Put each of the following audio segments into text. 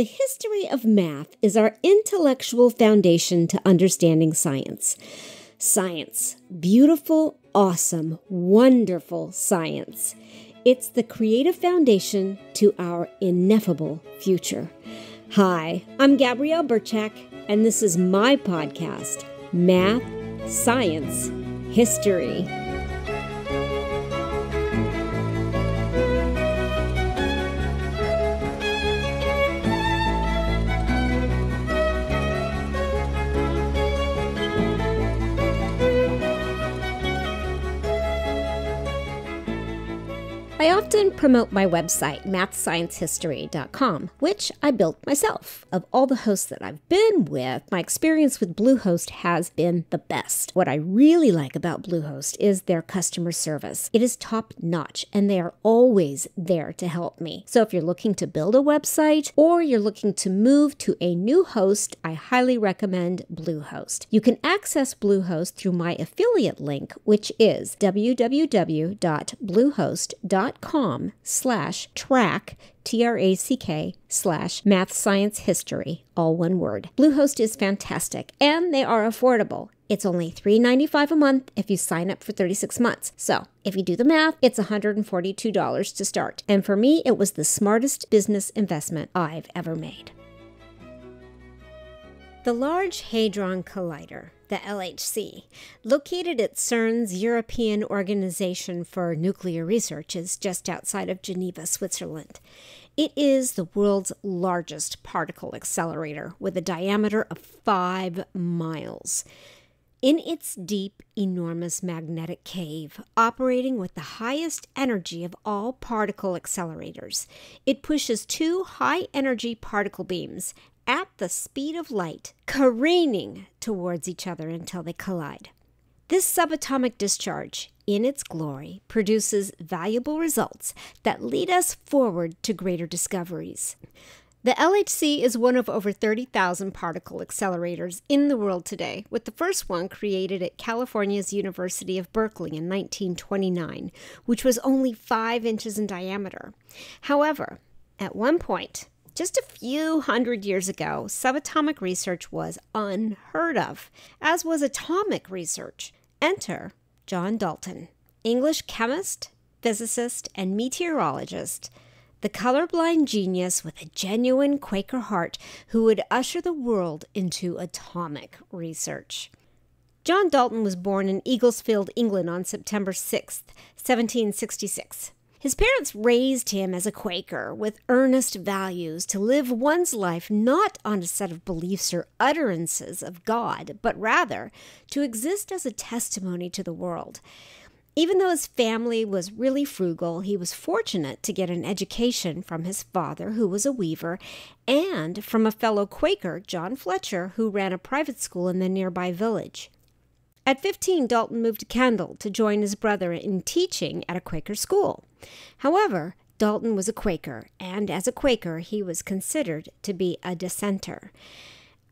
The history of math is our intellectual foundation to understanding science. Science, beautiful, awesome, wonderful science. It's the creative foundation to our ineffable future. Hi, I'm Gabrielle Birchak, and this is my podcast, Math, Science, History. Promote my website, mathsciencehistory.com, which I built myself. Of all the hosts that I've been with, my experience with Bluehost has been the best. What I really like about Bluehost is their customer service. It is top notch, and they are always there to help me. So if you're looking to build a website or you're looking to move to a new host, I highly recommend Bluehost. You can access Bluehost through my affiliate link, which is www.bluehost.com slash track T-R-A-C-K slash math science history, all one word. Bluehost is fantastic and they are affordable. It's only $3.95 a month if you sign up for 36 months. So if you do the math, it's $142 to start. And for me, it was the smartest business investment I've ever made. The Large Hadron Collider the LHC, located at CERN's European Organization for Nuclear Research, is just outside of Geneva, Switzerland. It is the world's largest particle accelerator with a diameter of five miles. In its deep, enormous magnetic cave, operating with the highest energy of all particle accelerators, it pushes two high energy particle beams at the speed of light, careening towards each other until they collide. This subatomic discharge, in its glory, produces valuable results that lead us forward to greater discoveries. The LHC is one of over 30,000 particle accelerators in the world today, with the first one created at California's University of Berkeley in 1929, which was only 5 inches in diameter. However, at one point, just a few hundred years ago, subatomic research was unheard of, as was atomic research. Enter John Dalton, English chemist, physicist, and meteorologist, the colorblind genius with a genuine Quaker heart who would usher the world into atomic research. John Dalton was born in Eaglesfield, England on September 6, 1766. His parents raised him as a Quaker with earnest values to live one's life not on a set of beliefs or utterances of God, but rather to exist as a testimony to the world. Even though his family was really frugal, he was fortunate to get an education from his father, who was a weaver, and from a fellow Quaker, John Fletcher, who ran a private school in the nearby village. At 15, Dalton moved to Kendal to join his brother in teaching at a Quaker school. However, Dalton was a Quaker, and as a Quaker, he was considered to be a dissenter.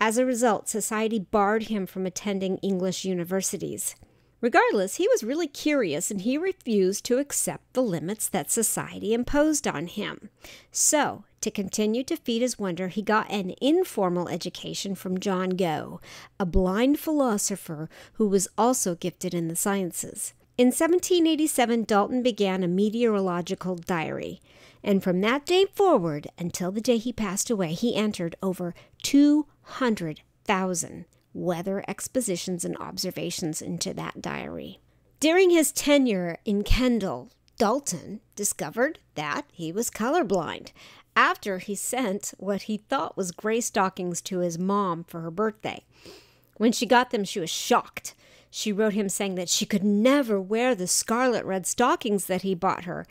As a result, society barred him from attending English universities. Regardless, he was really curious and he refused to accept the limits that society imposed on him. So, to continue to feed his wonder, he got an informal education from John Gough, a blind philosopher who was also gifted in the sciences. In 1787, Dalton began a meteorological diary, and from that day forward until the day he passed away, he entered over 200,000 weather expositions and observations into that diary. During his tenure in Kendal, Dalton discovered that he was colorblind after he sent what he thought was gray stockings to his mom for her birthday. When she got them, she was shocked she wrote him saying that she could never wear the scarlet red stockings that he bought her.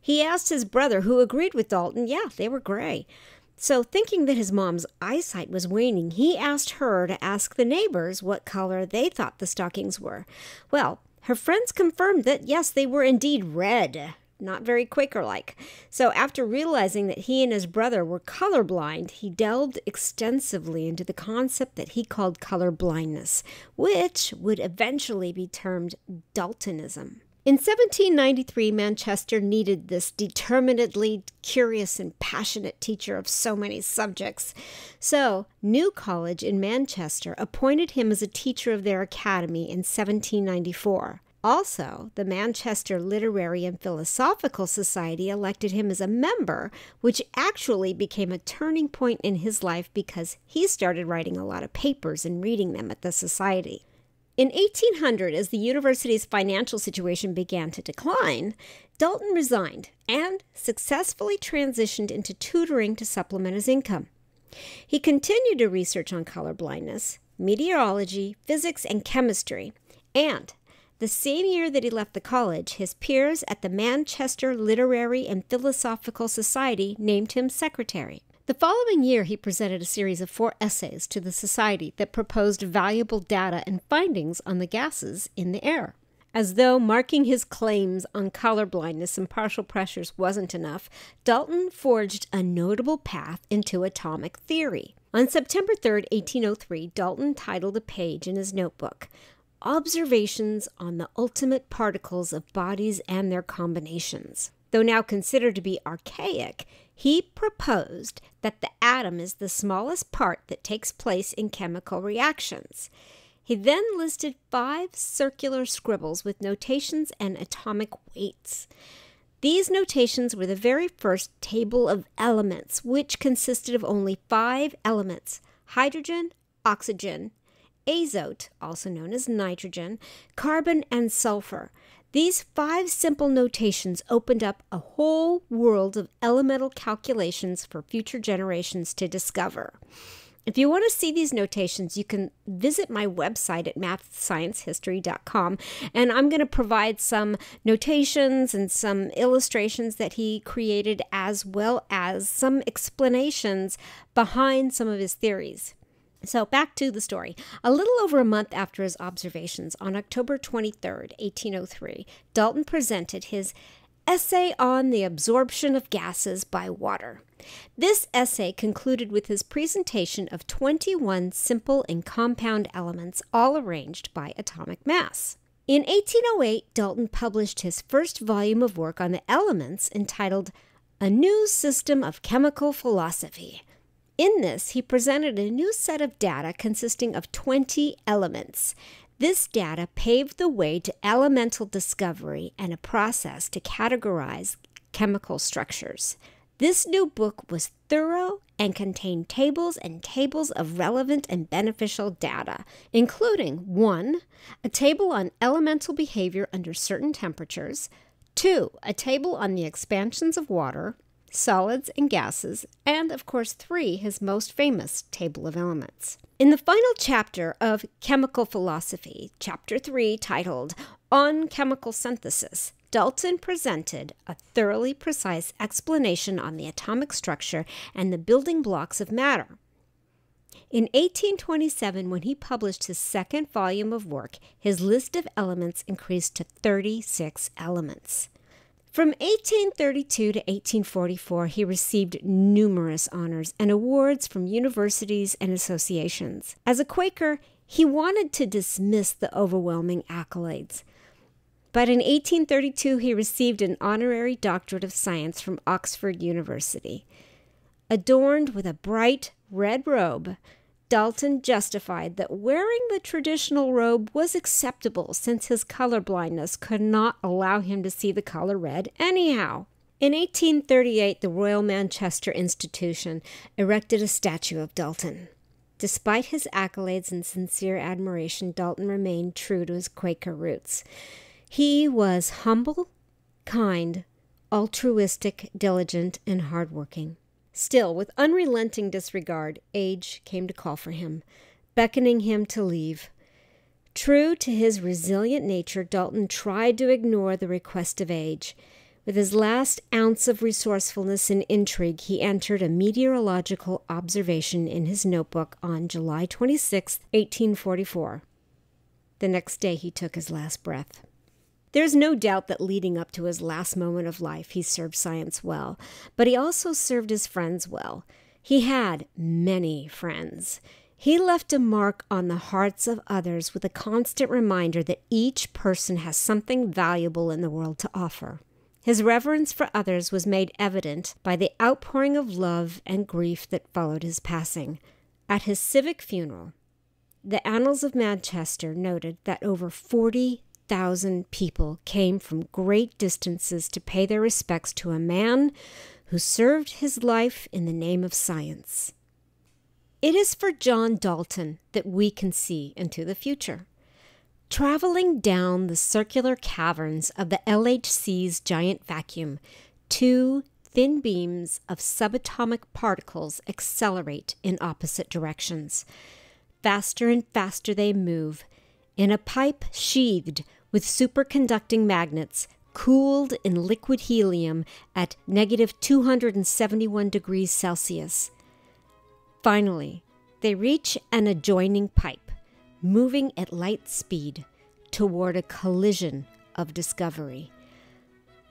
He asked his brother, who agreed with Dalton, yeah, they were gray. So, thinking that his mom's eyesight was waning, he asked her to ask the neighbors what color they thought the stockings were. Well, her friends confirmed that yes, they were indeed red not very Quaker like. So, after realizing that he and his brother were colorblind, he delved extensively into the concept that he called color blindness, which would eventually be termed Daltonism. In 1793, Manchester needed this determinedly curious and passionate teacher of so many subjects. So, New College in Manchester appointed him as a teacher of their academy in 1794. Also, the Manchester Literary and Philosophical Society elected him as a member, which actually became a turning point in his life because he started writing a lot of papers and reading them at the society. In 1800, as the university's financial situation began to decline, Dalton resigned and successfully transitioned into tutoring to supplement his income. He continued to research on color blindness, meteorology, physics, and chemistry, and the same year that he left the college, his peers at the Manchester Literary and Philosophical Society named him secretary. The following year, he presented a series of four essays to the Society that proposed valuable data and findings on the gases in the air. As though marking his claims on color blindness and partial pressures wasn't enough, Dalton forged a notable path into atomic theory. On September 3, 1803, Dalton titled a page in his notebook, Observations on the Ultimate Particles of Bodies and Their Combinations. Though now considered to be archaic, he proposed that the atom is the smallest part that takes place in chemical reactions. He then listed five circular scribbles with notations and atomic weights. These notations were the very first table of elements, which consisted of only five elements hydrogen, oxygen, azote, also known as nitrogen, carbon, and sulfur. These five simple notations opened up a whole world of elemental calculations for future generations to discover. If you want to see these notations, you can visit my website at mathsciencehistory.com, and I'm going to provide some notations and some illustrations that he created, as well as some explanations behind some of his theories. So, back to the story. A little over a month after his observations, on October 23, 1803, Dalton presented his Essay on the Absorption of Gases by Water. This essay concluded with his presentation of 21 simple and compound elements, all arranged by atomic mass. In 1808, Dalton published his first volume of work on the elements entitled A New System of Chemical Philosophy. In this, he presented a new set of data consisting of 20 elements. This data paved the way to elemental discovery and a process to categorize chemical structures. This new book was thorough and contained tables and tables of relevant and beneficial data, including 1. A table on elemental behavior under certain temperatures, 2. A table on the expansions of water, solids, and gases, and of course, three, his most famous table of elements. In the final chapter of Chemical Philosophy, chapter 3, titled On Chemical Synthesis, Dalton presented a thoroughly precise explanation on the atomic structure and the building blocks of matter. In 1827, when he published his second volume of work, his list of elements increased to 36 elements. From 1832 to 1844, he received numerous honors and awards from universities and associations. As a Quaker, he wanted to dismiss the overwhelming accolades. But in 1832, he received an honorary doctorate of science from Oxford University. Adorned with a bright red robe, Dalton justified that wearing the traditional robe was acceptable since his color blindness could not allow him to see the color red anyhow. In 1838, the Royal Manchester Institution erected a statue of Dalton. Despite his accolades and sincere admiration, Dalton remained true to his Quaker roots. He was humble, kind, altruistic, diligent, and hardworking. Still, with unrelenting disregard, age came to call for him, beckoning him to leave. True to his resilient nature, Dalton tried to ignore the request of age. With his last ounce of resourcefulness and intrigue, he entered a meteorological observation in his notebook on July 26, 1844. The next day, he took his last breath. There's no doubt that leading up to his last moment of life, he served science well, but he also served his friends well. He had many friends. He left a mark on the hearts of others with a constant reminder that each person has something valuable in the world to offer. His reverence for others was made evident by the outpouring of love and grief that followed his passing. At his civic funeral, the Annals of Manchester noted that over 40,000 people came from great distances to pay their respects to a man who served his life in the name of science. It is for John Dalton that we can see into the future. Traveling down the circular caverns of the LHC's giant vacuum, two thin beams of subatomic particles accelerate in opposite directions. Faster and faster they move, in a pipe sheathed with superconducting magnets, cooled in liquid helium at negative 271 degrees Celsius. Finally, they reach an adjoining pipe, moving at light speed toward a collision of discovery.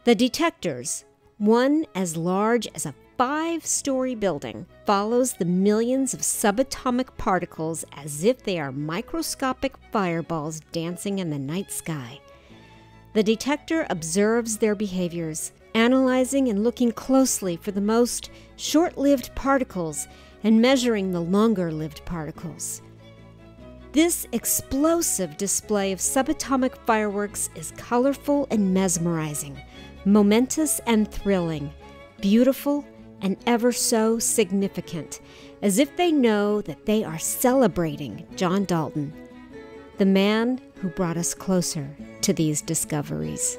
The detectors, one as large as a five story building, follows the millions of subatomic particles as if they are microscopic fireballs dancing in the night sky. The detector observes their behaviors, analyzing and looking closely for the most short lived particles and measuring the longer lived particles. This explosive display of subatomic fireworks is colorful and mesmerizing, momentous and thrilling, beautiful and ever so significant, as if they know that they are celebrating John Dalton, the man who brought us closer to these discoveries.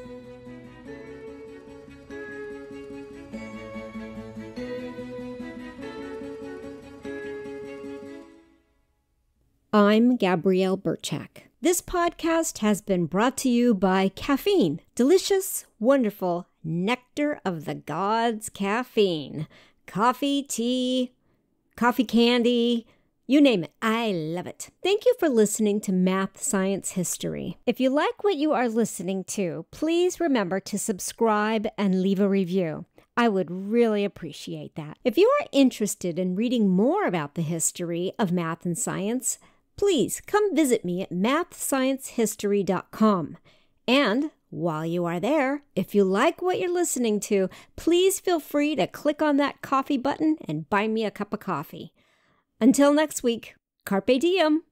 I'm Gabrielle Birchak. This podcast has been brought to you by caffeine. Delicious, wonderful nectar of the gods caffeine. Coffee, tea, coffee candy, you name it. I love it. Thank you for listening to Math Science History. If you like what you are listening to, please remember to subscribe and leave a review. I would really appreciate that. If you are interested in reading more about the history of math and science, please come visit me at mathsciencehistory.com. And while you are there, if you like what you're listening to, please feel free to click on that coffee button and buy me a cup of coffee. Until next week, Carpe Diem!